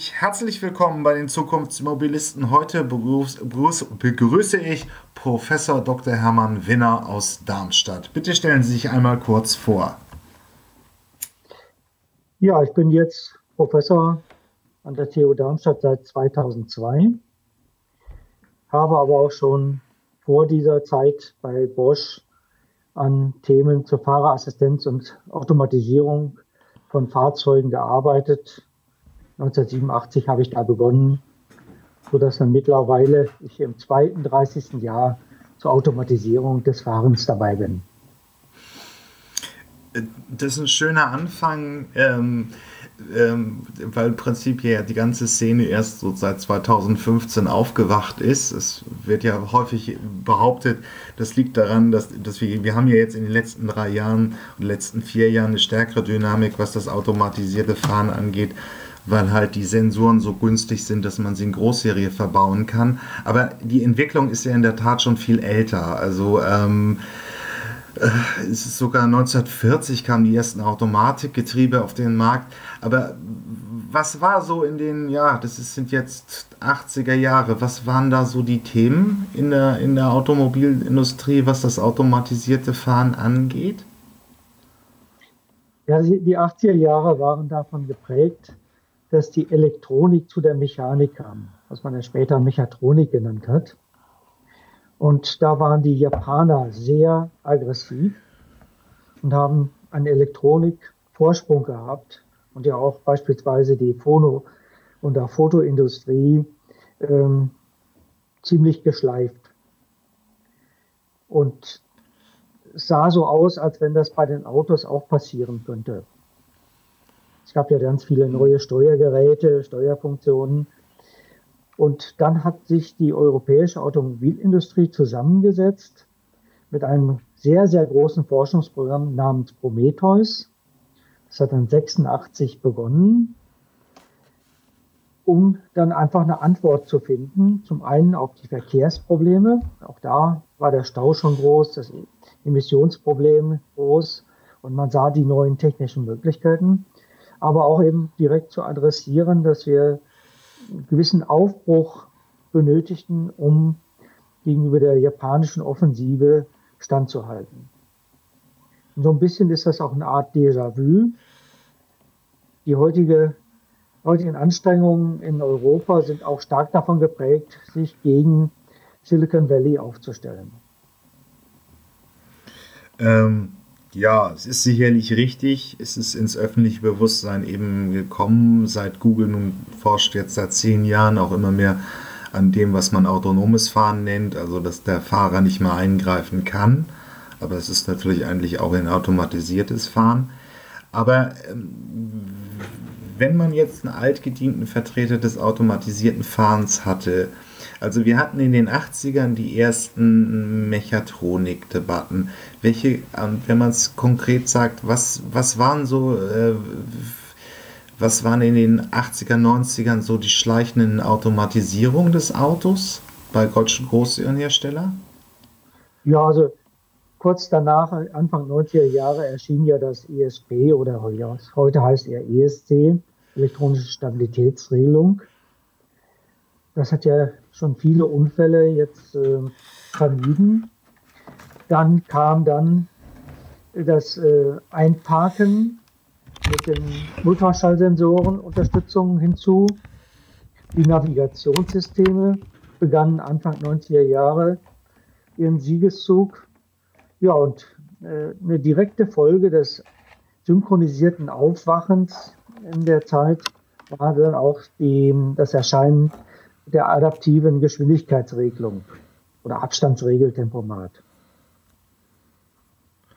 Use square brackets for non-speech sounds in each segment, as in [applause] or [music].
Herzlich willkommen bei den Zukunftsmobilisten. Heute begrüße ich Professor Dr. Hermann Winner aus Darmstadt. Bitte stellen Sie sich einmal kurz vor. Ja, ich bin jetzt Professor an der TU Darmstadt seit 2002, habe aber auch schon vor dieser Zeit bei Bosch an Themen zur Fahrerassistenz und Automatisierung von Fahrzeugen gearbeitet 1987 habe ich da begonnen, sodass dann mittlerweile ich im zweiten, 30. Jahr zur Automatisierung des Fahrens dabei bin. Das ist ein schöner Anfang, ähm, ähm, weil im Prinzip ja die ganze Szene erst so seit 2015 aufgewacht ist. Es wird ja häufig behauptet, das liegt daran, dass, dass wir, wir haben ja jetzt in den letzten drei Jahren und letzten vier Jahren eine stärkere Dynamik, was das automatisierte Fahren angeht weil halt die Sensoren so günstig sind, dass man sie in Großserie verbauen kann. Aber die Entwicklung ist ja in der Tat schon viel älter. Also ähm, äh, es ist sogar 1940 kamen die ersten Automatikgetriebe auf den Markt. Aber was war so in den, ja, das ist, sind jetzt 80er Jahre, was waren da so die Themen in der, in der Automobilindustrie, was das automatisierte Fahren angeht? Ja, die 80er Jahre waren davon geprägt, dass die Elektronik zu der Mechanik kam, was man ja später Mechatronik genannt hat. Und da waren die Japaner sehr aggressiv und haben einen Elektronikvorsprung gehabt und ja auch beispielsweise die Phono- und der Fotoindustrie ähm, ziemlich geschleift. Und es sah so aus, als wenn das bei den Autos auch passieren könnte. Es gab ja ganz viele neue Steuergeräte, Steuerfunktionen. Und dann hat sich die europäische Automobilindustrie zusammengesetzt mit einem sehr, sehr großen Forschungsprogramm namens Prometheus. Das hat dann 86 begonnen, um dann einfach eine Antwort zu finden. Zum einen auf die Verkehrsprobleme. Auch da war der Stau schon groß, das Emissionsproblem groß und man sah die neuen technischen Möglichkeiten aber auch eben direkt zu adressieren, dass wir einen gewissen Aufbruch benötigten, um gegenüber der japanischen Offensive standzuhalten. Und so ein bisschen ist das auch eine Art Déjà-vu. Die heutige, heutigen Anstrengungen in Europa sind auch stark davon geprägt, sich gegen Silicon Valley aufzustellen. Ähm, ja, es ist sicherlich richtig. Es ist ins öffentliche Bewusstsein eben gekommen. Seit Google nun forscht jetzt seit zehn Jahren auch immer mehr an dem, was man autonomes Fahren nennt, also dass der Fahrer nicht mehr eingreifen kann. Aber es ist natürlich eigentlich auch ein automatisiertes Fahren. Aber ähm, wenn man jetzt einen altgedienten Vertreter des automatisierten Fahrens hatte, also wir hatten in den 80ern die ersten Mechatronik-Debatten. Welche, ähm, wenn man es konkret sagt, was, was waren so, äh, was waren in den 80er, 90ern so die schleichenden Automatisierungen des Autos bei deutschen Großherstellern? Ja, also kurz danach, Anfang 90er Jahre, erschien ja das ESP oder heute heißt er ESC, elektronische Stabilitätsregelung. Das hat ja schon viele Unfälle jetzt äh, vermieden. Dann kam dann das äh, Einparken mit den Ultraschallsensoren Unterstützung hinzu. Die Navigationssysteme begannen Anfang 90er Jahre ihren Siegeszug. Ja, und äh, eine direkte Folge des synchronisierten Aufwachens in der Zeit war dann auch die, das Erscheinen der adaptiven Geschwindigkeitsregelung oder Abstandsregeltempomat.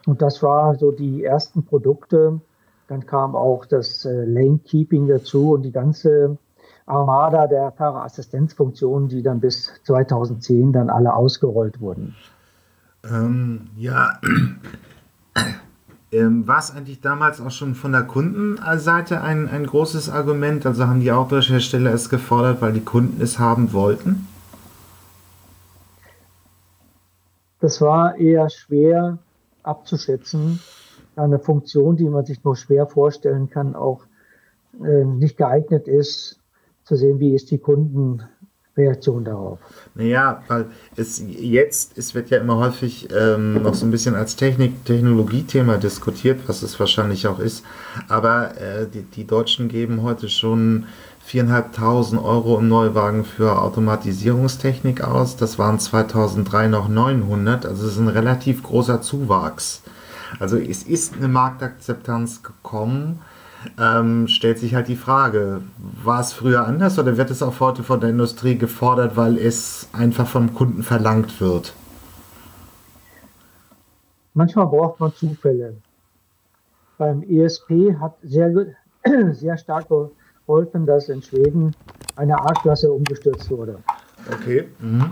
Und das war so die ersten Produkte. Dann kam auch das äh, Lane Keeping dazu und die ganze Armada der Fahrerassistenzfunktionen, die dann bis 2010 dann alle ausgerollt wurden. Ähm, ja, [clears throat] ähm, war es eigentlich damals auch schon von der Kundenseite ein, ein großes Argument? Also haben die Autohersteller es gefordert, weil die Kunden es haben wollten? Das war eher schwer abzuschätzen. Eine Funktion, die man sich nur schwer vorstellen kann, auch äh, nicht geeignet ist, zu sehen, wie ist die Kundenreaktion darauf. Naja, weil es jetzt, es wird ja immer häufig ähm, noch so ein bisschen als Technik, Technologiethema diskutiert, was es wahrscheinlich auch ist. Aber äh, die, die Deutschen geben heute schon 4.500 Euro im Neuwagen für Automatisierungstechnik aus. Das waren 2003 noch 900, also es ist ein relativ großer Zuwachs. Also es ist eine Marktakzeptanz gekommen. Ähm, stellt sich halt die Frage, war es früher anders oder wird es auch heute von der Industrie gefordert, weil es einfach vom Kunden verlangt wird? Manchmal braucht man Zufälle. Beim ESP hat sehr, [clears throat] sehr stark geholfen, dass in Schweden eine A-Klasse umgestürzt wurde. Okay. Mhm.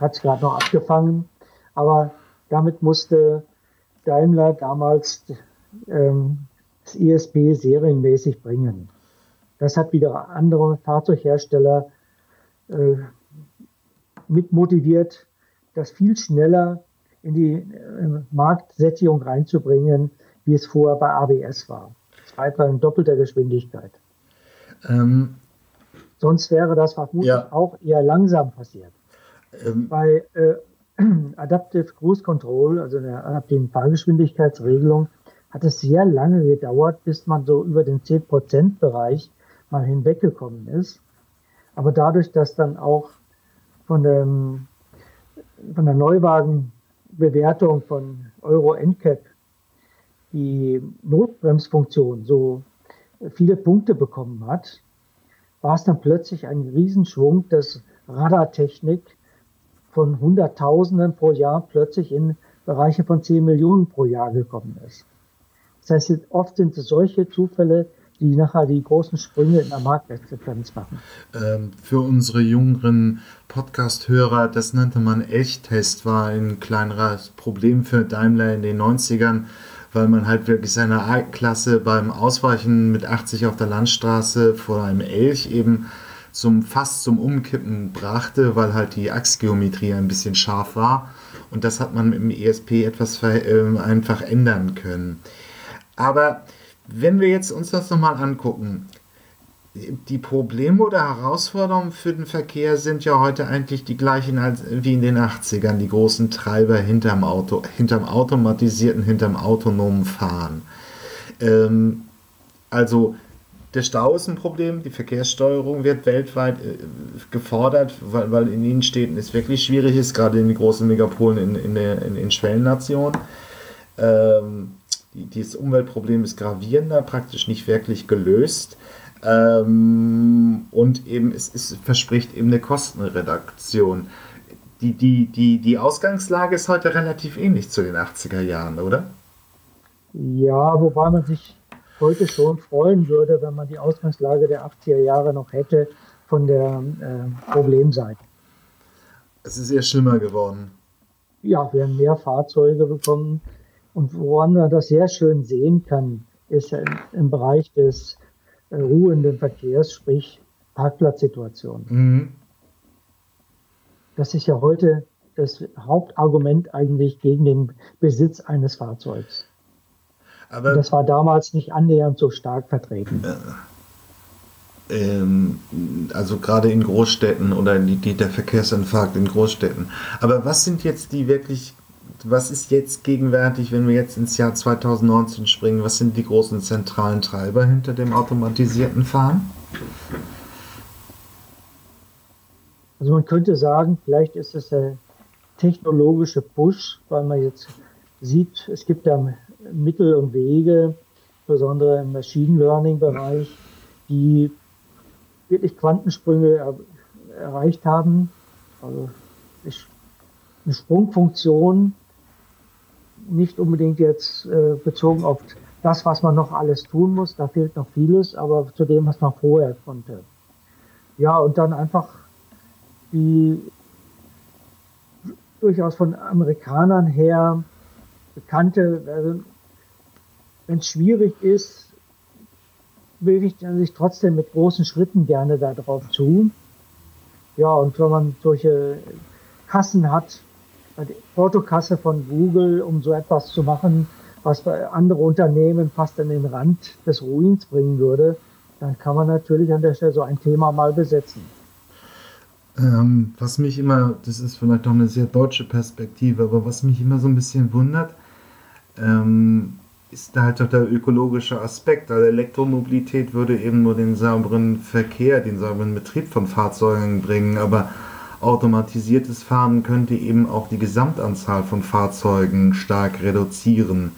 Hat es gerade noch abgefangen, aber damit musste Daimler damals ähm, das ISP serienmäßig bringen. Das hat wieder andere Fahrzeughersteller äh, mit motiviert, das viel schneller in die äh, Marktsättigung reinzubringen, wie es vorher bei ABS war. Zwei, drei in doppelter Geschwindigkeit. Ähm, Sonst wäre das vermutlich ja. auch eher langsam passiert. Ähm, Bei äh, [clears throat] Adaptive Cruise Control, also der adaptiven Fahrgeschwindigkeitsregelung, hat es sehr lange gedauert, bis man so über den 10%-Bereich mal hinweggekommen ist. Aber dadurch, dass dann auch von, dem, von der Neuwagenbewertung von Euro NCAP die Notbremsfunktion so viele Punkte bekommen hat, war es dann plötzlich ein Riesenschwung, dass Radartechnik von Hunderttausenden pro Jahr plötzlich in Bereiche von 10 Millionen pro Jahr gekommen ist. Das heißt, oft sind es solche Zufälle, die nachher die großen Sprünge in der Marktakzeptanz machen. Ähm, für unsere jüngeren Podcast-Hörer, das nannte man Elchtest, war ein kleineres Problem für Daimler in den 90ern weil man halt wirklich seine A-Klasse beim Ausweichen mit 80 auf der Landstraße vor einem Elch eben zum fast zum Umkippen brachte, weil halt die Achsgeometrie ein bisschen scharf war. Und das hat man dem ESP etwas äh, einfach ändern können. Aber wenn wir jetzt uns das nochmal angucken, die Probleme oder Herausforderungen für den Verkehr sind ja heute eigentlich die gleichen wie in den 80ern, die großen Treiber hinterm Auto, hinterm automatisierten, hinterm autonomen Fahren. Ähm, also der Stau ist ein Problem, die Verkehrssteuerung wird weltweit äh, gefordert, weil, weil in den Städten es wirklich schwierig ist, gerade in den großen Megapolen in, in, der, in, in Schwellennationen. Ähm, dieses Umweltproblem ist gravierender, praktisch nicht wirklich gelöst. Ähm, und eben es, es verspricht eben eine Kostenreduktion. Die, die, die, die Ausgangslage ist heute relativ ähnlich zu den 80er Jahren, oder? Ja, wobei man sich heute schon freuen würde, wenn man die Ausgangslage der 80er Jahre noch hätte von der äh, Problemseite. Es ist eher schlimmer geworden. Ja, wir haben mehr Fahrzeuge bekommen. Und woran man das sehr schön sehen kann, ist im, im Bereich des äh, ruhenden Verkehrs, sprich Parkplatzsituation. Mhm. Das ist ja heute das Hauptargument eigentlich gegen den Besitz eines Fahrzeugs. Aber das war damals nicht annähernd so stark vertreten. Äh, ähm, also gerade in Großstädten oder die, die, der Verkehrsinfarkt in Großstädten. Aber was sind jetzt die wirklich was ist jetzt gegenwärtig, wenn wir jetzt ins Jahr 2019 springen, was sind die großen zentralen Treiber hinter dem automatisierten Fahren? Also man könnte sagen, vielleicht ist es der technologische Push, weil man jetzt sieht, es gibt da Mittel und Wege, besonders im Machine Learning Bereich, die wirklich Quantensprünge er erreicht haben. Also eine Sprungfunktion, nicht unbedingt jetzt äh, bezogen auf das, was man noch alles tun muss, da fehlt noch vieles, aber zu dem, was man vorher konnte. Ja, und dann einfach die durchaus von Amerikanern her bekannte, also, wenn es schwierig ist, bewegt man sich trotzdem mit großen Schritten gerne darauf zu. Ja, und wenn man solche Kassen hat, die Portokasse von Google, um so etwas zu machen, was andere Unternehmen fast an den Rand des Ruins bringen würde, dann kann man natürlich an der Stelle so ein Thema mal besetzen. Ähm, was mich immer, das ist vielleicht noch eine sehr deutsche Perspektive, aber was mich immer so ein bisschen wundert, ähm, ist halt doch der ökologische Aspekt. Also Elektromobilität würde eben nur den sauberen Verkehr, den sauberen Betrieb von Fahrzeugen bringen, aber automatisiertes Fahren könnte eben auch die Gesamtanzahl von Fahrzeugen stark reduzieren.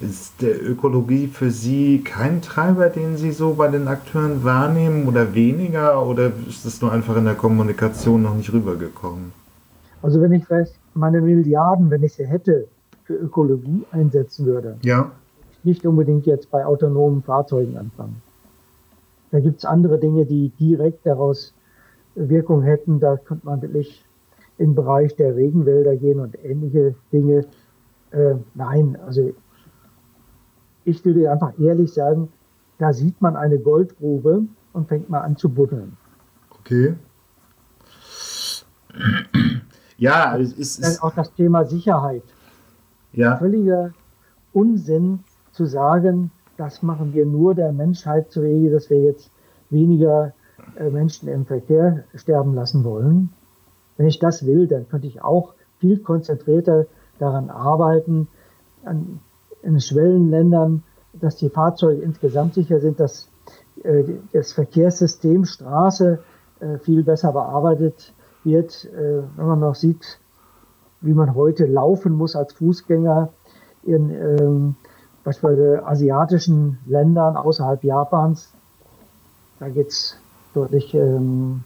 Ist der Ökologie für Sie kein Treiber, den Sie so bei den Akteuren wahrnehmen oder weniger oder ist es nur einfach in der Kommunikation noch nicht rübergekommen? Also wenn ich weiß, meine Milliarden, wenn ich sie hätte, für Ökologie einsetzen würde, ja. nicht unbedingt jetzt bei autonomen Fahrzeugen anfangen. Da gibt es andere Dinge, die direkt daraus Wirkung hätten. Da könnte man wirklich im Bereich der Regenwälder gehen und ähnliche Dinge. Äh, nein, also ich würde einfach ehrlich sagen, da sieht man eine Goldgrube und fängt mal an zu buddeln. Okay. Ja, es ist. Dann auch das Thema Sicherheit. Ja. Völliger Unsinn zu sagen, das machen wir nur der Menschheit zu Wege, dass wir jetzt weniger Menschen im Verkehr sterben lassen wollen. Wenn ich das will, dann könnte ich auch viel konzentrierter daran arbeiten, an, in Schwellenländern, dass die Fahrzeuge insgesamt sicher sind, dass äh, das Verkehrssystem Straße äh, viel besser bearbeitet wird. Äh, wenn man noch sieht, wie man heute laufen muss als Fußgänger in ähm, beispielsweise asiatischen Ländern außerhalb Japans, da geht's deutlich ähm,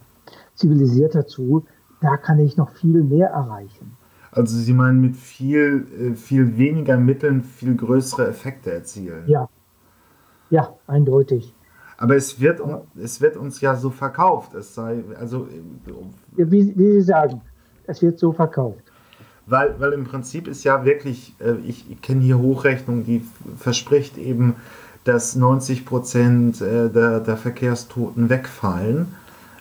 zivilisierter zu. Da kann ich noch viel mehr erreichen. Also Sie meinen mit viel, äh, viel weniger Mitteln viel größere Effekte erzielen? Ja, ja, eindeutig. Aber es wird, es wird uns ja so verkauft. Es sei, also, wie, wie Sie sagen, es wird so verkauft. Weil, weil im Prinzip ist ja wirklich, äh, ich, ich kenne hier Hochrechnung, die verspricht eben, dass 90 Prozent äh, der, der Verkehrstoten wegfallen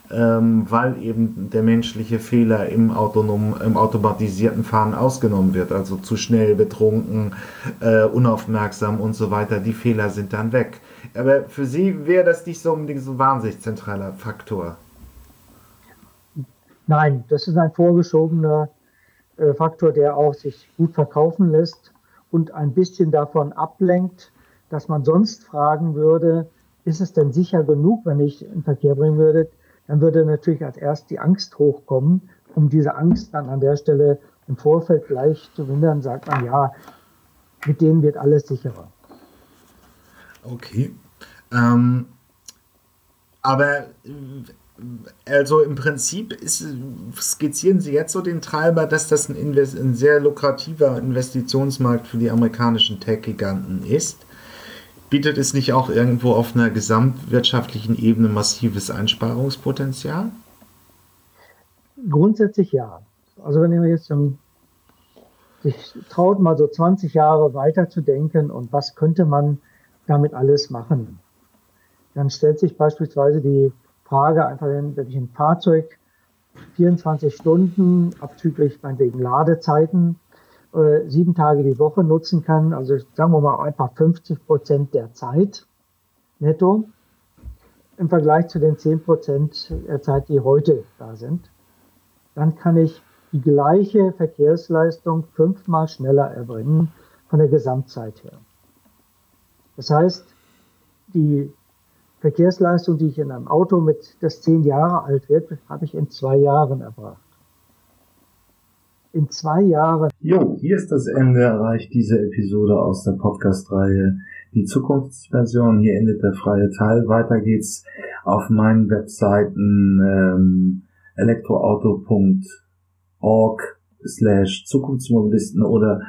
ähm, weil eben der menschliche Fehler im autonomen, im automatisierten Fahren ausgenommen wird. Also zu schnell, betrunken, äh, unaufmerksam und so weiter. Die Fehler sind dann weg. Aber für Sie wäre das nicht so unbedingt so ein wahnsinnig zentraler Faktor. Nein, das ist ein vorgeschobener äh, Faktor, der auch sich gut verkaufen lässt und ein bisschen davon ablenkt, dass man sonst fragen würde, ist es denn sicher genug, wenn ich in Verkehr bringen würde? dann würde natürlich als erst die Angst hochkommen. Um diese Angst dann an der Stelle im Vorfeld gleich zu mindern, sagt man, ja, mit denen wird alles sicherer. Okay. Ähm, aber also im Prinzip ist, skizzieren Sie jetzt so den Treiber, dass das ein, ein sehr lukrativer Investitionsmarkt für die amerikanischen Tech-Giganten ist. Bietet es nicht auch irgendwo auf einer gesamtwirtschaftlichen Ebene massives Einsparungspotenzial? Grundsätzlich ja. Also wenn ihr jetzt sich traut, mal so 20 Jahre weiter zu denken und was könnte man damit alles machen, dann stellt sich beispielsweise die Frage einfach, wenn ich ein Fahrzeug 24 Stunden abzüglich meinetwegen Ladezeiten äh, sieben Tage die Woche nutzen kann, also sagen wir mal einfach 50 Prozent der Zeit netto im Vergleich zu den 10 Prozent der Zeit, die heute da sind, dann kann ich die gleiche Verkehrsleistung fünfmal schneller erbringen von der Gesamtzeit her. Das heißt, die Verkehrsleistung, die ich in einem Auto mit, das zehn Jahre alt wird, habe ich in zwei Jahren erbracht in zwei Jahren. Jo, hier ist das Ende erreicht diese Episode aus der Podcast-Reihe Die Zukunftsversion. Hier endet der freie Teil. Weiter geht's auf meinen Webseiten ähm, elektroauto.org slash Zukunftsmobilisten oder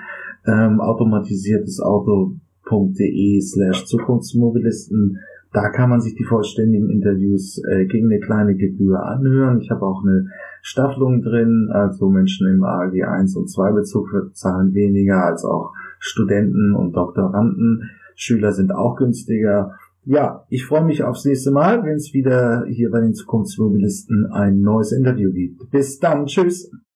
ähm, automatisiertes Auto.de slash Zukunftsmobilisten. Da kann man sich die vollständigen Interviews äh, gegen eine kleine Gebühr anhören. Ich habe auch eine Staffelung drin, also Menschen im AG 1 und 2 Bezug zahlen weniger als auch Studenten und Doktoranden. Schüler sind auch günstiger. Ja, ich freue mich aufs nächste Mal, wenn es wieder hier bei den Zukunftsmobilisten ein neues Interview gibt. Bis dann, tschüss.